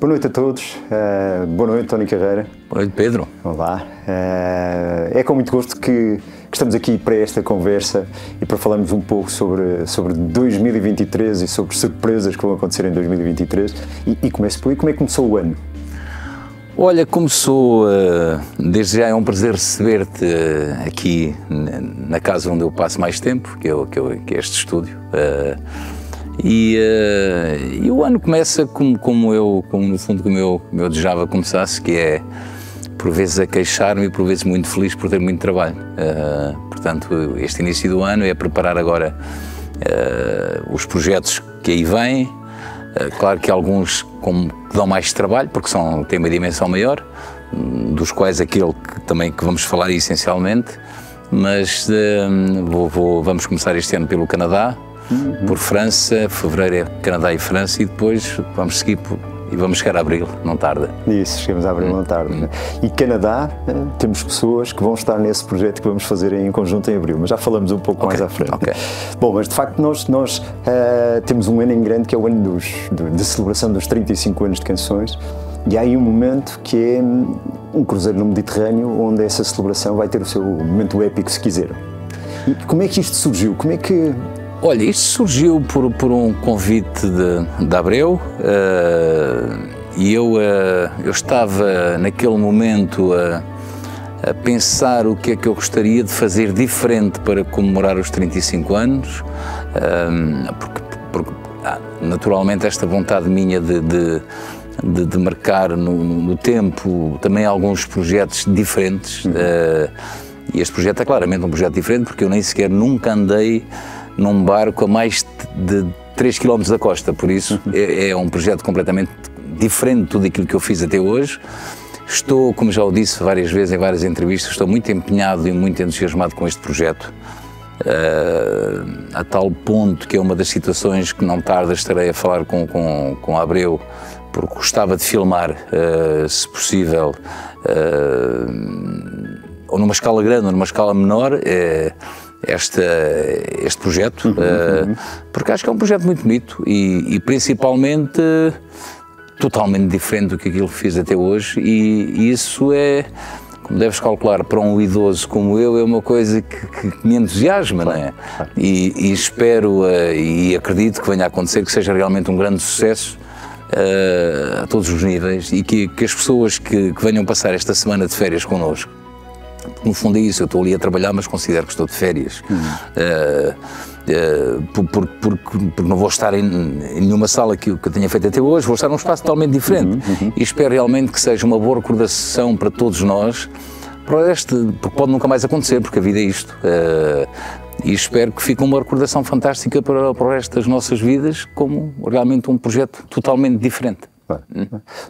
Boa noite a todos. Uh, boa noite, Tony Carreira. Boa noite, Pedro. Olá. Uh, é com muito gosto que, que, estamos aqui para esta conversa e para falarmos um pouco sobre, sobre 2023 e sobre surpresas que vão acontecer em 2023. E, e começo por aí, como é que começou o ano? Olha, começou, uh, desde já é um prazer receber-te aqui na casa onde eu passo mais tempo, que é, que é, que é este estúdio. E, uh, e, o ano começa como, como eu, como no fundo como eu, como eu desejava começasse, que é por vezes a queixar-me e por vezes muito feliz por ter muito trabalho. Uh, portanto, este início do ano é preparar agora uh, os projetos que aí vêm. claro que alguns com, que dão mais trabalho, porque são, têm uma dimensão maior, dos quais aquele que também que vamos falar essencialmente, mas vou, vou, vamos começar este ano pelo Canadá, uhum. por França, fevereiro é Canadá e França e depois vamos seguir por, e vamos chegar a abril, não tarda. Isso, chegamos a abril, não tarda. Hum. E Canadá, eh, temos pessoas que vão estar nesse projeto que vamos fazer em conjunto em abril, mas já falamos um pouco okay. mais à frente. Okay. Bom, mas de facto nós, nós uh, temos um ano em grande que é o ano dos, de, de celebração dos 35 anos de canções. E há aí um momento que é hum, um cruzeiro no Mediterrâneo, onde essa celebração vai ter o seu momento épico, se quiser. E como é que isto surgiu? Como é que Olha, isto surgiu por, por um convite de, de Abreu uh, e eu, uh, eu estava naquele momento a, a, pensar o que é que eu gostaria de fazer diferente para comemorar os 35 anos, uh, porque, porque ah, naturalmente esta vontade minha de, de de, de, marcar no, no, tempo também alguns projetos diferentes. Uhum. Uh, e este projeto é claramente um projeto diferente porque eu nem sequer nunca andei num barco a mais de 3 km da costa, por isso é, é um projeto completamente diferente de tudo aquilo que eu fiz até hoje. Estou, como já o disse várias vezes em várias entrevistas, estou muito empenhado e muito entusiasmado com este projeto, uh, a tal ponto que é uma das situações que não tarda estarei a falar com, com, com a Abreu, porque gostava de filmar, uh, se possível, uh, ou numa escala grande ou numa escala menor esta, este projeto, uhum, uh, porque acho que é um projeto muito bonito e, e, principalmente totalmente diferente do que aquilo que fiz até hoje e, e isso é, como deves calcular, para um idoso como eu, é uma coisa que, que me entusiasma, claro, não é? Claro. E, e, espero uh, e acredito que venha a acontecer, que seja realmente um grande sucesso uh, a todos os níveis e que, que as pessoas que, que venham passar esta semana de férias connosco no fundo é isso, eu estou ali a trabalhar, mas considero que estou de férias. Uhum. Uh, porque, não vou estar em, em nenhuma sala que, que eu tenha feito até hoje, vou estar num espaço totalmente diferente. Uhum, uhum. E espero realmente que seja uma boa recordação para todos nós, para este, porque pode nunca mais acontecer, porque a vida é isto. Uh, e espero que fique uma recordação fantástica para, para o resto das nossas vidas, como realmente um projeto totalmente diferente.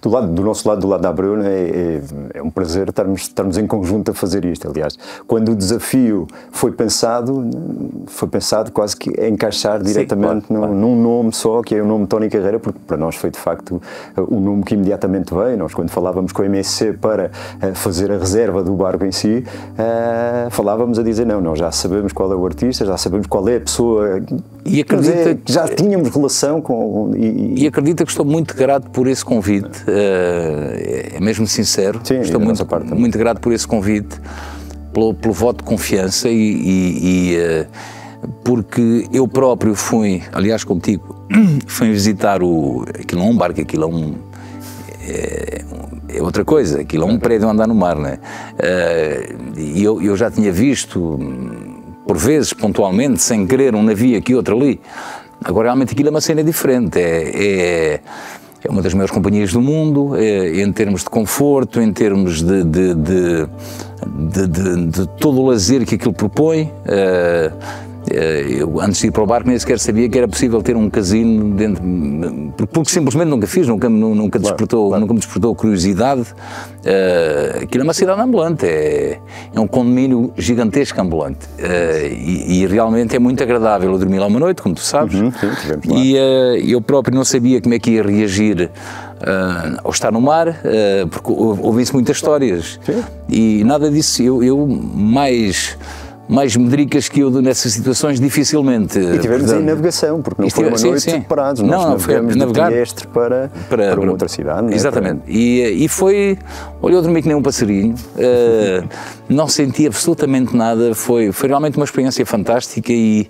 Do, lado, do nosso lado, do lado da Abreu, é, é, é, um prazer estarmos, estarmos em conjunto a fazer isto. Aliás, quando o desafio foi pensado, foi pensado quase que a encaixar diretamente Sim, claro, num, claro. num, nome só, que é o nome Tony Carreira, porque para nós foi de facto o nome que imediatamente veio. Nós, quando falávamos com a MSC para uh, fazer a reserva do barco em si, uh, falávamos a dizer: não, nós já sabemos qual é o artista, já sabemos qual é a pessoa. E acredita que já tínhamos relação com. E, e, acredita que estou muito grato por por esse convite, uh, é mesmo sincero. Sim, Estou muito, parte, muito grato por esse convite, pelo, pelo voto de confiança e, e, e uh, porque eu próprio fui, aliás contigo, fui visitar o. Aquilo é um barco, aquilo é um. É, é outra coisa, aquilo é um prédio a andar no mar, né? Uh, e eu, eu já tinha visto, por vezes, pontualmente, sem querer, um navio aqui, outro ali. Agora, realmente, aquilo é uma cena diferente. é, é é uma das maiores companhias do mundo, é, em termos de conforto, em termos de, de, de, de todo o lazer que aquilo propõe. É, eu, antes de ir para o barco, nem sequer sabia que era possível ter um casino dentro, porque simplesmente nunca fiz, nunca, nunca, despertou, claro. nunca me despertou curiosidade. Uh, aquilo é uma cidade ambulante, é, é um condomínio gigantesco ambulante uh, e, e, realmente é muito agradável. Eu dormi lá uma noite, como tu sabes, uhum, sim, e uh, eu próprio não sabia como é que ia reagir uh, ao estar no mar, uh, porque ouvi-se muitas histórias sim. e nada disso. Eu, eu mais mais medricas que eu nessas situações, dificilmente. E tivemos em navegação, porque não foi uma sim, noite sim. separados, nós não, navegamos de Trieste para, para, para, uma outra cidade. É? Exatamente, para... e, e foi, olhou dormir que nem um passarinho, uh, não senti absolutamente nada, foi, foi realmente uma experiência fantástica e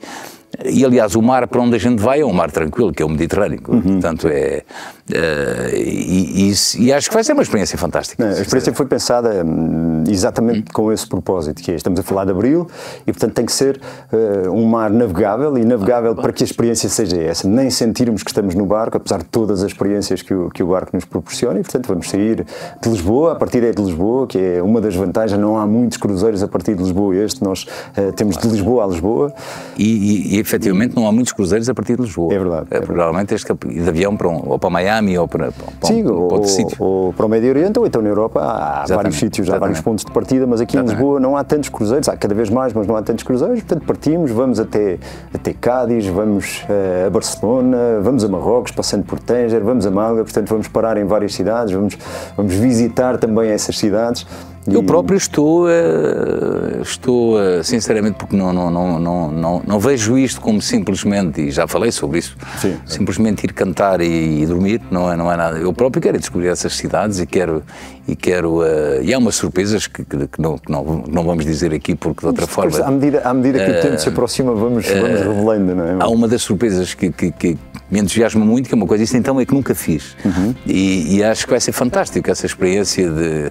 e aliás, o mar para onde a gente vai é um mar tranquilo, que é o Mediterrâneo. Uhum. Portanto, é. Uh, e, e, e, acho que vai ser uma experiência fantástica. a experiência foi pensada hum, exatamente uhum. com esse propósito, que é, estamos a falar de abril e, portanto, tem que ser uh, um mar navegável e navegável ah, para que a experiência seja essa. Nem sentirmos que estamos no barco, apesar de todas as experiências que o, que o barco nos proporciona, e, portanto, vamos sair de Lisboa, a partir é de Lisboa, que é uma das vantagens, não há muitos cruzeiros a partir de Lisboa. Este nós uh, temos de Lisboa a Lisboa. E, efetivamente não há muitos cruzeiros a partir de Lisboa. É verdade. É, é provavelmente este de avião para um, ou para Miami ou para, para, Sim, um, ou, para outro sítio. Ou para o Médio Oriente ou então na Europa há exatamente, vários sítios, há vários pontos de partida, mas aqui exatamente. em Lisboa não há tantos cruzeiros, há cada vez mais, mas não há tantos cruzeiros, portanto partimos, vamos até, até Cádiz, vamos uh, a Barcelona, vamos a Marrocos, passando por Tanger, vamos a Málaga, portanto vamos parar em várias cidades, vamos, vamos visitar também essas cidades. Eu próprio estou, uh, estou uh, sinceramente, porque não, não, não, não, não, não vejo isto como simplesmente, e já falei sobre isso, sim, simplesmente ir cantar e, e, dormir, não é, não é nada. Eu próprio quero descobrir essas cidades e quero, e quero, uh, e há umas surpresas que, que, que, não, que não, não vamos dizer aqui, porque de outra forma... À medida, à medida que o tempo se aproxima, vamos, vamos revelando, não é? Há uma das surpresas que, que, que me entusiasma muito, que é uma coisa, isso então é que nunca fiz. Uhum. E, e acho que vai ser fantástico essa experiência de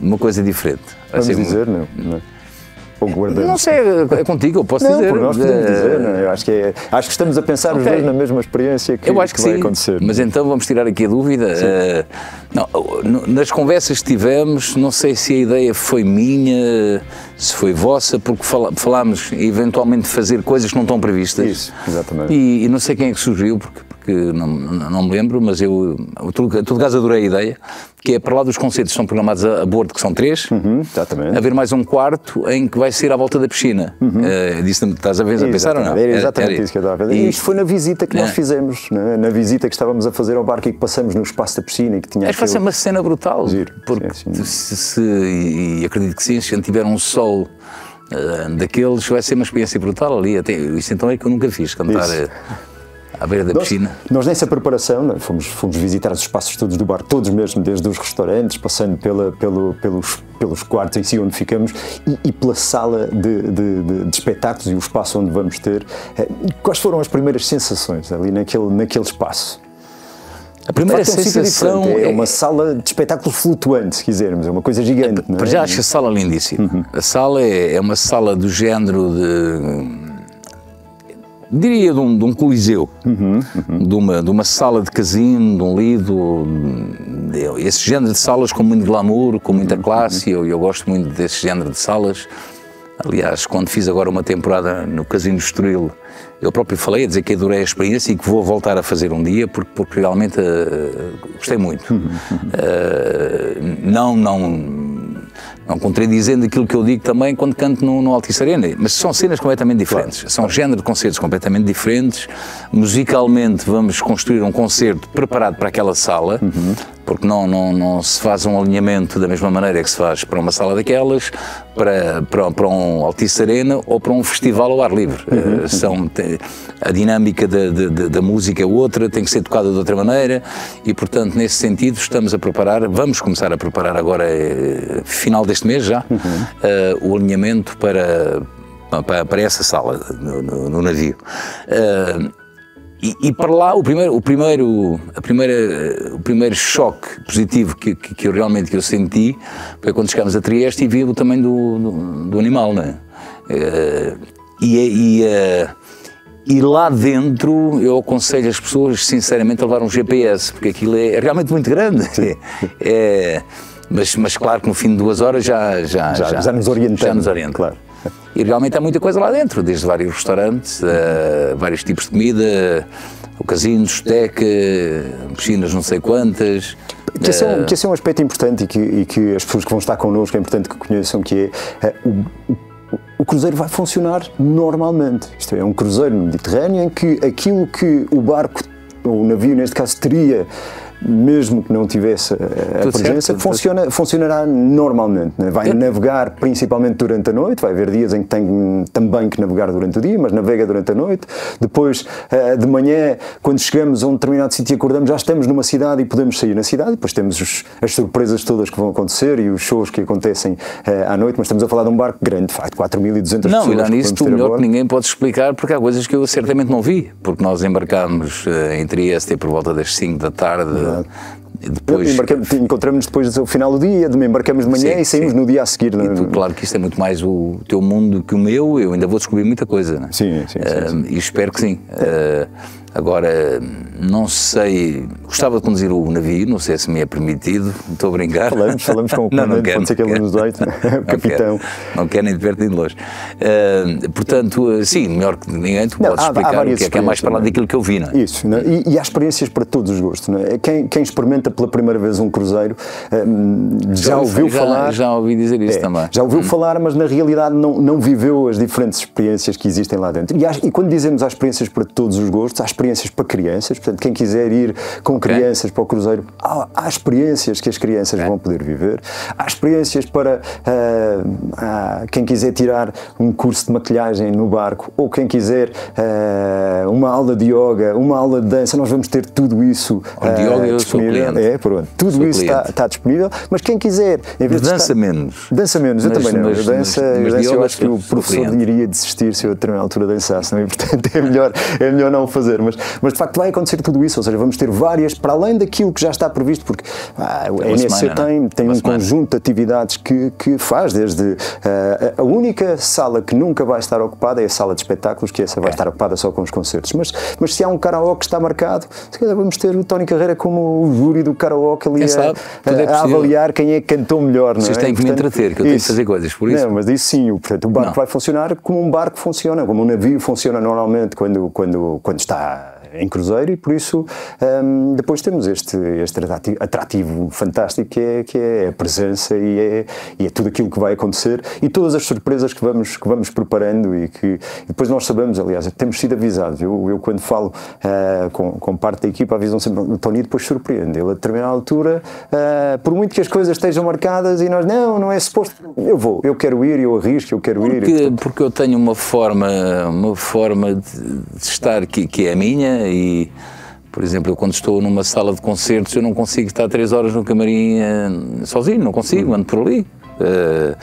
uma coisa diferente. Vai Vamos dizer, não, não é? Ou guardamos? Não sei, é contigo, eu posso não, dizer. Nós podemos dizer, não é? eu acho que, é, acho que estamos a pensar okay. os dois na mesma experiência que, eu acho que, que vai sim, acontecer. Mas então vamos tirar aqui a dúvida. Uh, não, nas conversas que tivemos, não sei se a ideia foi minha, se foi vossa, porque falámos eventualmente de fazer coisas que não estão previstas. Isso, exatamente. E, e não sei quem é que surgiu, porque que não, não me lembro, mas eu, tudo, tudo caso, adorei a ideia, que é para lá dos concertos que são programados a, a bordo, que são três, uhum, exatamente. haver mais um quarto em que vai ser à volta da piscina. Uhum. Uh, Disse-me, estás a, ver, a pensar ou não? Era exatamente era, isso que eu estava a ver. E isto foi na visita que nós é. fizemos, né? na visita que estávamos a fazer ao barco e que passamos no espaço da piscina e que tinha. Acho que vai ser uma cena brutal, Giro. porque sim, sim. Se, se, e acredito que sim, se tiver um sol uh, daqueles, vai ser uma experiência brutal ali. Até, isso então é que eu nunca fiz, cantar. Isso. À beira da nós, piscina. Nós nessa preparação né, fomos, fomos visitar os espaços todos do bar, todos mesmo, desde os restaurantes, passando pela, pelo, pelos, pelos quartos em si onde ficamos e, e pela sala de, de, de, de, espetáculos e o espaço onde vamos ter. Eh, quais foram as primeiras sensações ali naquele, naquele espaço? A primeira sensação é, é uma sala de espetáculo flutuante, se quisermos, é uma coisa gigante. É, já acho a sala lindíssima. Uhum. A sala é, é uma sala do género de diria de um, de um coliseu, uhum, uhum. De, uma, de uma sala de casino, de um lido, de, esse género de salas com muito glamour, com muita uhum, classe, uhum. eu, eu gosto muito desse género de salas. Aliás, quando fiz agora uma temporada no Casino Estoril, eu próprio falei a dizer que adorei a experiência e que vou voltar a fazer um dia porque, porque realmente uh, gostei muito. Uh, não, não não contradizendo aquilo que eu digo também quando canto no, no Altice Arena, mas são cenas completamente diferentes, claro. são género de concertos completamente diferentes, musicalmente vamos construir um concerto preparado para aquela sala, uhum porque não, não, não se faz um alinhamento da mesma maneira que se faz para uma sala daquelas, para, para, para um Altice Arena ou para um festival ao ar livre. Uhum. São, a dinâmica da, da, da, música é outra, tem que ser tocada de outra maneira e, portanto, nesse sentido, estamos a preparar, vamos começar a preparar agora, eh, final deste mês já, uhum. uh, o alinhamento para, para, para, essa sala no, no, no navio. Uh, e, e, para lá, o primeiro, o primeiro, a primeira, o primeiro choque positivo que, que, que eu realmente que eu senti foi quando chegámos a Trieste e vi o tamanho do, do, do animal, né? Uh, e, e, uh, e lá dentro eu aconselho as pessoas, sinceramente, a levar um GPS, porque aquilo é, é realmente muito grande. É, mas, mas claro que no fim de duas horas já, já, já, já, já nos orienta. Já nos orienta. Claro. E realmente há muita coisa lá dentro, desde vários restaurantes, uh, vários tipos de comida, o casino, discoteca, piscinas não sei quantas. Que esse, é um, que esse é um aspecto importante e que, e que as pessoas que vão estar connosco é importante que conheçam, que é uh, o, o cruzeiro vai funcionar normalmente. Isto é, é um cruzeiro no Mediterrâneo em que aquilo que o barco, ou o navio neste caso, teria mesmo que não tivesse a, a presença, certo, funciona, funcionará normalmente. Né? Vai é. navegar principalmente durante a noite, vai haver dias em que tem também que navegar durante o dia, mas navega durante a noite. Depois, uh, de manhã, quando chegamos a um determinado sítio e acordamos, já estamos numa cidade e podemos sair na cidade. Depois temos os, as surpresas todas que vão acontecer e os shows que acontecem uh, à noite, mas estamos a falar de um barco grande, de facto, 4.200 pessoas. Não, e lá nisso, tu melhor que ninguém pode explicar, porque há coisas que eu certamente não vi, porque nós embarcámos em Trieste por volta das 5 da tarde. Verdade. Depois... Encontramos depois do final do dia, embarcamos de manhã sim, e saímos sim. no dia a seguir. É? Tu, claro que isto é muito mais o teu mundo que o meu, eu ainda vou descobrir muita coisa. Né? Sim, sim, uh, sim, E espero que sim. Uh, Agora, não sei, gostava de conduzir o navio, não sei se me é permitido, estou a brincar. Falamos, falamos com o comandante, não, não quero, pode ser que ele nos doite, o capitão. Quero, não quero nem de perto nem de longe. Uh, portanto, sim, melhor que ninguém, tu não, podes há, explicar há o que é que é mais para lá daquilo que eu vi, não é? Isso, não é? E, e, há experiências para todos os gostos, não é? Quem, quem experimenta pela primeira vez um cruzeiro uh, já, já, ouviu já, falar... Já ouvi dizer isso é, também. Já ouviu hum. falar, mas na realidade não, não viveu as diferentes experiências que existem lá dentro. E, há, e quando dizemos há experiências para todos os gostos, há experiências para crianças, portanto, quem quiser ir com okay. crianças para o cruzeiro, há, há, experiências que as crianças okay. vão poder viver, há experiências para uh, quem quiser tirar um curso de maquilhagem no barco, ou quem quiser uh, uma aula de yoga, uma aula de dança, nós vamos ter tudo isso uh, yoga disponível. É, pronto, tudo sou isso está, está, disponível, mas quem quiser, em vez mas dança estar, menos. Dança menos, mas, eu também não. Mas, eu dança, mas, eu, dança, eu acho que o professor iria desistir se eu a determinada altura dançasse, não é? portanto é melhor, é melhor não o fazer, mas, mas de facto vai acontecer tudo isso, ou seja, vamos ter várias, para além daquilo que já está previsto, porque ah, a NSC semana, tem, tem um semana. conjunto de atividades que, que faz, desde uh, a única sala que nunca vai estar ocupada é a sala de espetáculos, que essa vai estar ocupada só com os concertos, mas, mas se há um karaoke que está marcado, se calhar vamos ter o Tony Carreira como o júri do karaoke ali a, a, a, avaliar quem é que cantou melhor. Não Vocês é? têm que me entreter, que eu tenho que fazer coisas por isso. Não, mas isso sim, o, portanto, o barco não. vai funcionar como um barco funciona, como um navio funciona normalmente quando, quando, quando está em cruzeiro e por isso um, depois temos este, este atrativo fantástico que é, que é a presença e é, e é tudo aquilo que vai acontecer e todas as surpresas que vamos, que vamos preparando e que e depois nós sabemos, aliás, temos sido avisados. Eu, eu quando falo uh, com, com parte da equipa, avisam sempre o Tony depois surpreende. Ele a determinada altura, uh, por muito que as coisas estejam marcadas e nós, não, não é suposto, eu vou, eu quero ir, eu arrisco, eu quero porque, ir. Porque eu tenho uma forma, uma forma de, de estar que, que é a minha e, por exemplo, eu quando estou numa sala de concertos eu não consigo estar três horas no camarim uh, sozinho, não consigo, ando por ali. Uh,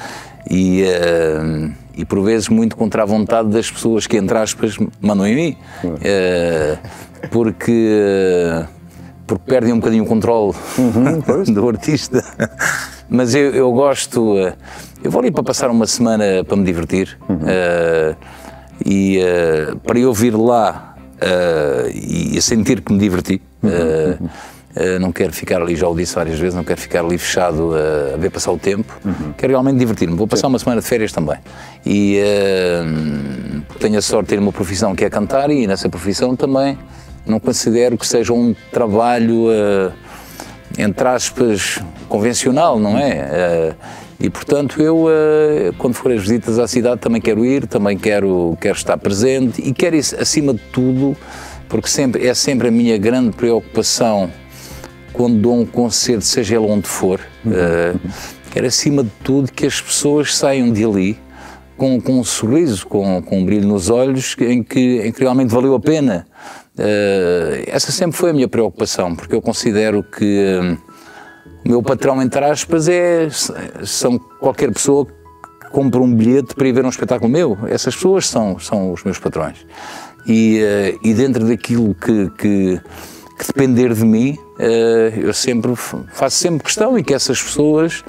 e, uh, e por vezes muito contra a vontade das pessoas que, entre aspas, mandam em mim. porque, porque perdem um bocadinho o controle uhum, do artista. Mas eu, eu gosto, eu vou ali para passar uma semana para me divertir. Uhum. e para eu vir lá uh, e sentir que me diverti. Uh, uh, não quero ficar ali, já o disse várias vezes, não quero ficar ali fechado a ver passar o tempo. Quero realmente divertir-me. Vou passar Sim. uma semana de férias também. E tenho a sorte de ter uma profissão que é cantar e nessa profissão também não considero que seja um trabalho, entre aspas, convencional, não é? E portanto eu, eh, quando for as visitas à cidade, também quero ir, também quero, quero estar presente e quero acima de tudo, porque sempre, é sempre a minha grande preocupação quando dou um concerto, seja ele onde for, uhum. uh, quero acima de tudo que as pessoas saiam de ali com, com um sorriso, com, com um brilho nos olhos, em que, em que realmente valeu a pena. Uh, essa sempre foi a minha preocupação, porque eu considero que. Meu patrão, entre aspas, é, são qualquer pessoa que compra um bilhete para ir ver um espetáculo meu. Essas pessoas são, são os meus patrões. E, uh, e dentro daquilo que, que, que depender de mim, uh, eu sempre faço sempre questão e que essas pessoas,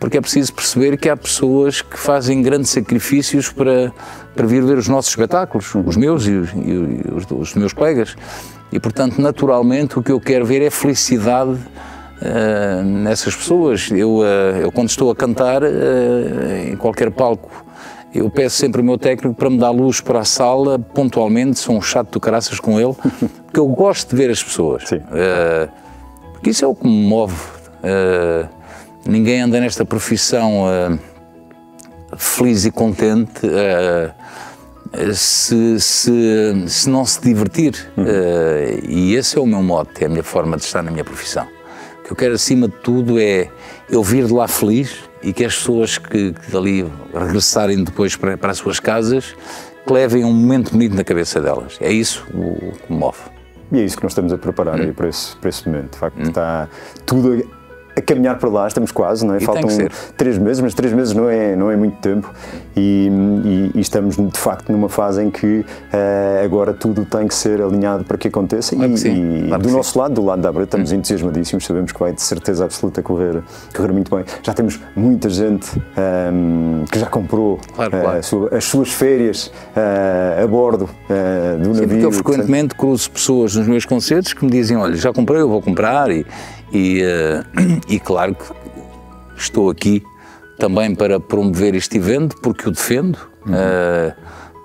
porque é preciso perceber que há pessoas que fazem grandes sacrifícios para, para vir ver os nossos espetáculos, os meus e os, e os, os meus colegas. E, portanto, naturalmente, o que eu quero ver é felicidade uh, nessas pessoas. Eu, uh, eu, quando estou a cantar, uh, em qualquer palco, eu peço sempre o meu técnico para me dar luz para a sala, pontualmente, sou um chato do caraças com ele, porque eu gosto de ver as pessoas. porque isso é o que me move. ninguém anda nesta profissão feliz e contente se, se, se não se divertir. Uhum. Uh, e esse é o meu mote, é a minha forma de estar na minha profissão. O que eu quero acima de tudo é eu vir de lá feliz e que as pessoas que, que dali regressarem depois para, para as suas casas que levem um momento bonito na cabeça delas. É isso o que me move. E é isso que nós estamos a preparar hum. aí para esse, para esse momento. De facto, hum. está tudo a caminhar para lá, estamos quase, não é? E Faltam três meses, mas três meses não é, não é muito tempo e, e, e estamos de facto numa fase em que uh, agora tudo tem que ser alinhado para que aconteça claro e, que e claro do nosso sim. lado, do lado da Abra, estamos hum. entusiasmadíssimos, sabemos que vai de certeza absoluta correr, correr muito bem. Já temos muita gente um, ehm, que já comprou claro, uh, sua, as suas férias uh, a bordo do sim, navio. Porque eu frequentemente cruzo pessoas nos meus concertos que me dizem, olha, já comprei, eu vou comprar e e, uh, e claro que estou aqui também para promover este evento, porque o defendo, uhum. uh,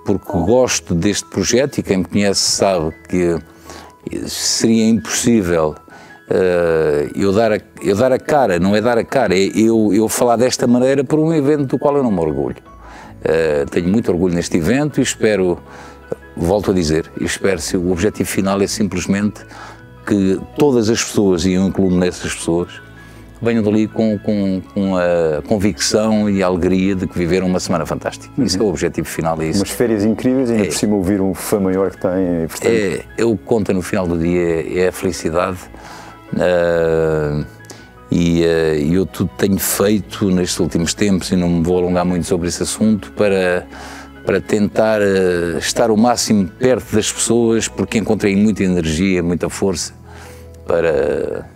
porque gosto deste projeto e quem me conhece sabe que seria impossível uh, eu, dar a, eu dar a cara, não é dar a cara, é eu, eu falar desta maneira por um evento do qual eu não me orgulho. Uh, tenho muito orgulho neste evento e espero, volto a dizer, espero se o objetivo final é simplesmente que todas as pessoas, e eu incluo nessas pessoas, venham dali com, com, com, a convicção e a alegria de que viveram uma semana fantástica. Uhum. Isso é o objetivo final. É isso. Umas férias incríveis e ainda é, por cima ouvir um fã maior que tem. Portanto... É, é o que conta no final do dia, é a felicidade. Uh, e uh, eu tudo tenho feito nestes últimos tempos, e não me vou alongar muito sobre esse assunto, para para tentar uh, estar o máximo perto das pessoas, porque encontrei muita energia, muita força para,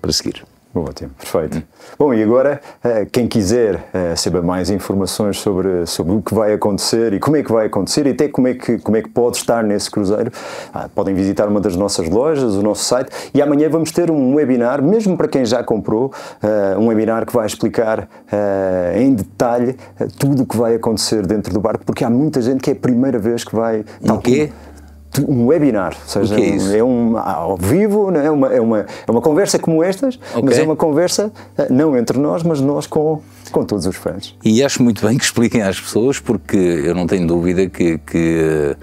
para seguir. Ótimo, perfeito. Hum. Bom, e agora, eh, quem quiser eh, saber mais informações sobre, sobre o que vai acontecer e como é que vai acontecer e até como é que, como é que pode estar nesse cruzeiro, ah, podem visitar uma das nossas lojas, o nosso site, e amanhã vamos ter um webinar, mesmo para quem já comprou, eh, um webinar que vai explicar em detalhe tudo o que vai acontecer dentro do barco, porque há muita gente que é a primeira vez que vai... O quê? Um webinar, ou seja, é, é, um, ao vivo, é? uma, é, uma, é uma conversa como estas, okay. mas é uma conversa eh, não entre nós, mas nós com, com todos os fãs. E acho muito bem que expliquem às pessoas, porque eu não tenho dúvida que, que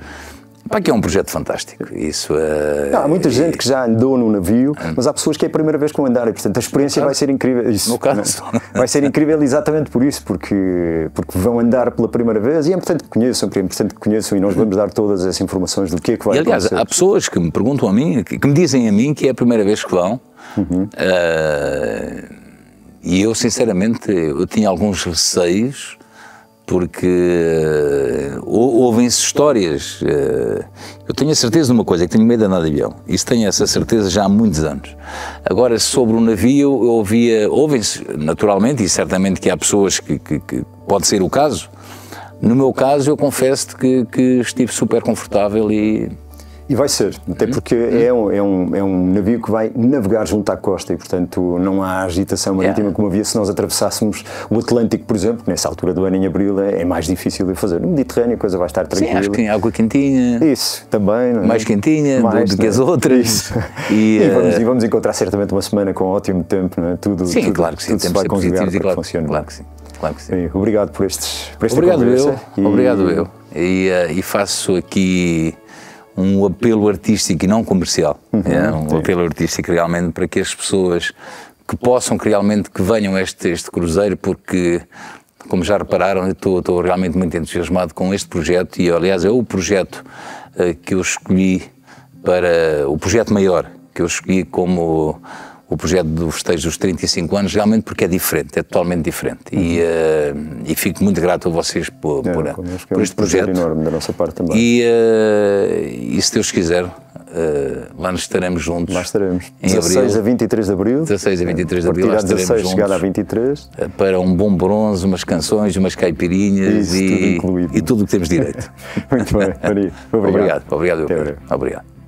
Pá, que é um projeto fantástico. Isso é... Não, há muita gente que já andou no navio, mas há pessoas que é a primeira vez que vão andar e, portanto, a experiência vai ser incrível. Isso, no caso. Vai ser incrível exatamente por isso, porque, porque vão andar pela primeira vez e é importante que conheçam, é importante que conheçam e nós vamos dar todas essas informações do que é que vai e, aliás, acontecer. há pessoas que me perguntam a mim, que, me dizem a mim que é a primeira vez que vão. Uhum. Uh, e eu, sinceramente, eu tinha alguns receios porque uh, ouvem-se histórias. Uh, eu tenho a certeza de uma coisa, é que tenho medo de andar de avião. Isso tenho essa certeza já há muitos anos. Agora, sobre o navio, eu ouvia, ouvem-se naturalmente, e certamente que há pessoas que, que, que, pode ser o caso. No meu caso, eu confesso que, que estive super confortável e e vai ser, até uhum. porque uhum. é, um, é, um, é um navio que vai navegar junto à costa e, portanto, não há agitação marítima yeah. como havia se nós atravessássemos o Atlântico, por exemplo, que nessa altura do ano em abril é, é mais difícil de fazer. No Mediterrâneo a coisa vai estar tranquila. Sim, acho que tem água quentinha. Isso, também. É? Mais quentinha mais, do, do que as é? outras. Isso. E, e, vamos, uh... e, vamos, encontrar certamente uma semana com ótimo tempo, não é? Tudo, sim, tudo, claro que sim. Tudo se vai conjugar para claro, que funcione. Claro que sim. Claro que sim. Obrigado por, estes, por esta Obrigado conversa. eu. E... Obrigado eu. E, uh, e faço aqui um apelo artístico e não comercial. Uhum, é, um sim. apelo artístico realmente para que as pessoas que possam que realmente que venham a este, este cruzeiro, porque como já repararam, eu estou, estou, realmente muito entusiasmado com este projeto e aliás é o projeto uh, que eu escolhi para o projeto maior que eu escolhi como o projeto do festejo dos 35 anos, realmente porque é diferente, é totalmente diferente. Uhum. E, uh, e fico muito grato a vocês por, é, por, é por este projeto. enorme da nossa parte também. E, uh, e se Deus quiser, uh, lá nos estaremos juntos. Lá estaremos. Em 16 abril, a 23 de abril. 16 a 23 de abril, lá estaremos 16, juntos. Chegar a 23. Para um bom bronze, umas canções, umas caipirinhas Isso, e, tudo e tudo o que temos direito. muito bem, Maria. Obrigado. Obrigado, obrigado. Obrigado.